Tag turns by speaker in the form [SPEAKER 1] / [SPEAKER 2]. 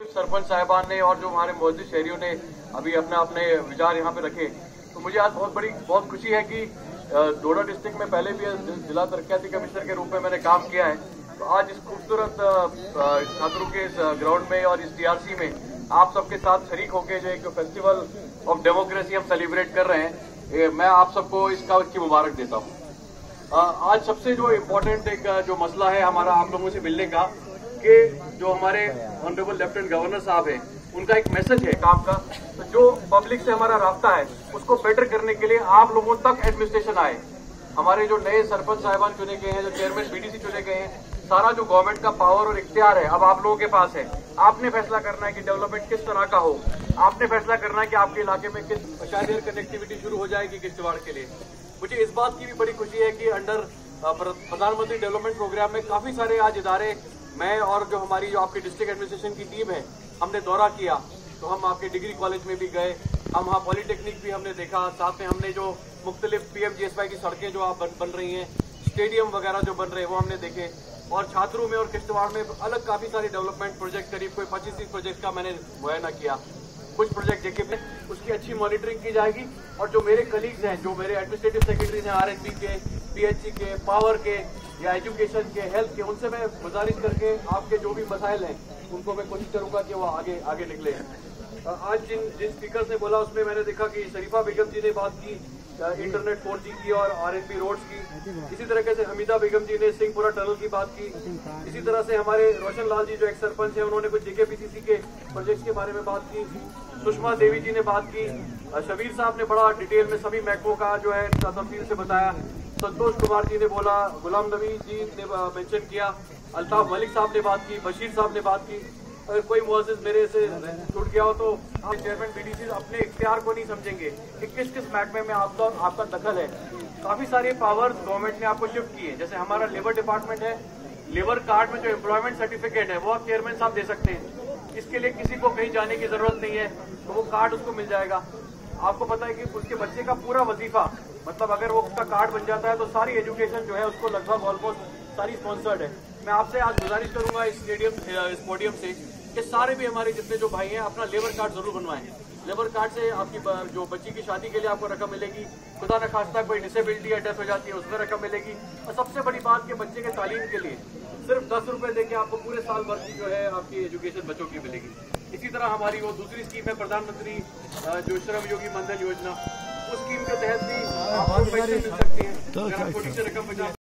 [SPEAKER 1] सरपंच साहिबान ने और जो हमारे मौजूद शहरियों ने अभी अपने अपने विचार यहाँ पे रखे तो मुझे आज बहुत बड़ी, बहुत खुशी है कि डोडा डिस्ट्रिक्ट में पहले भी जिला तरक्याती कमिश्नर के रूप में मैंने काम किया है। तो आज इस खूबसूरत छात्रों के ग्राउंड में और इस टीआरसी में आप सबके साथ शरीक होकर जो एक फेस्टिवल ऑफ़ डेमोक्रेसी हम सेलिब्रेट कर रहे हैं मैं आप सबको इसका की मुबारक देता हूँ। आज सबसे जो इम्पोर्टेंट एक जो मसला है हमारा आप लोगों से मिलने का कि जो हमारे ऑनरेबल लेफ्टिनेंट गवर्नर साहब हैं, उनका एक मैसेज है काम का तो जो पब्लिक से हमारा रास्ता है, उसको बेटर करने के लिए आप लोगों तक एडमिनिस्ट्रेशन आए। हमारे जो नए सरपंच साहिबान चुने गए हैं, जो चेयरमैन बीडीसी चुने गए हैं, सारा जो गवर्नमेंट का पावर और इख्तियार है, अब आप लोगों के पास है। आपने फैसला करना है कि डेवलपमेंट किस तरह का हो। आपने फैसला करना है कि आपके इलाके में किस, शायद कनेक्टिविटी शुरू हो जाएगी किश्तवाड़ के लिए। मुझे इस बात की भी बड़ी खुशी है कि अंडर प्रधानमंत्री डेवलपमेंट प्रोग्राम में काफ़ी सारे आज इदारे मैं और जो हमारी जो आपकी डिस्ट्रिक्ट एडमिनिस्ट्रेशन की टीम है हमने दौरा किया। तो हम आपके डिग्री कॉलेज में भी गए। हम वहाँ पॉलिटेक्निक भी हमने देखा। साथ में हमने जो मुख्तलिफ़ पी एम की सड़कें जो आप बन, बन रही हैं स्टेडियम वगैरह जो बन रहे हैं वो हमने देखे। और छात्रों में और किश्तवाड़ में अलग काफ़ी सारे डेवलपमेंट प्रोजेक्ट करीब कोई पच्चीस तीस प्रोजेक्ट का मैंने मुआयना किया। कुछ प्रोजेक्ट देखे में उसकी अच्छी मॉनिटरिंग की जाएगी। और जो मेरे कलीग्स हैं जो मेरे एडमिनिस्ट्रेटिव सेक्रेटरीज हैं आर के पीएचसी के पावर के या एजुकेशन के, हेल्थ के, उनसे मैं गुजारिश करके आपके जो भी मसाइल हैं, उनको मैं कोशिश करूँगा कि वो आगे आगे निकले। आज जिन जिन स्पीकर ने बोला, उसमें मैंने देखा कि शरीफा बेगम जी ने बात की इंटरनेट फोर जी की और आर रोड्स की। इसी तरह से हमीदा बेगम जी ने सिंहपुरा टनल की बात की। इसी तरह से हमारे रोशन लाल जी जो एक सरपंच है, उन्होंने कुछ जेकेपीसीसी के प्रोजेक्ट्स के बारे में बात की। सुषमा देवी जी ने बात की। शबीर साहब ने बड़ा डिटेल में सभी महकमों का जो है, तफसील से बताया। संतोष कुमार जी ने बोला, गुलाम नबी जी ने मेंशन किया। अल्ताफ मलिक साहब ने बात की, बशीर साहब ने बात की। अगर कोई मुआजिज मेरे से छूट गया हो तो आप चेयरमैन बीडीसी अपने इख्तियार को नहीं समझेंगे कि किस किस महकमे में आपका आपका दखल है। काफ़ी सारे पावर्स गवर्नमेंट ने आपको शिफ्ट किए जैसे हमारा लेबर डिपार्टमेंट है लेबर कार्ड में जो एम्प्लॉयमेंट सर्टिफिकेट है, वो आप चेयरमैन साहब दे सकते हैं। इसके लिए किसी को कहीं जाने की ज़रूरत नहीं है तो वो कार्ड उसको मिल जाएगा। आपको पता है कि उसके बच्चे का पूरा वजीफा मतलब अगर वो उसका कार्ड बन जाता है तो सारी एजुकेशन जो है उसको लगभग ऑलमोस्ट सारी स्पॉन्सर्ड है। मैं आपसे आज गुजारिश करूँगा इस स्टेडियम इस पोडियम से कि सारे भी हमारे जितने जो भाई हैं अपना लेबर कार्ड ज़रूर बनवाएँ। लेबर कार्ड से आपकी जो बच्ची की शादी के लिए आपको रकम मिलेगी, खुदा न खास्ता कोई डिसेबिलिटी या डेथ हो जाती है, उसमें रकम मिलेगी। और सबसे बड़ी बात कि बच्चे के तालीम के लिए सिर्फ़ दस रुपए देके आपको पूरे साल भर की जो है आपकी एजुकेशन बच्चों की मिलेगी। इसी तरह हमारी वो दूसरी स्कीम है प्रधानमंत्री जो श्रम योगी मनधन योजना उस स्कीम के तहत भी आपको पैसे मिल सकते हैं। अगर आपको नीचे रकम बचा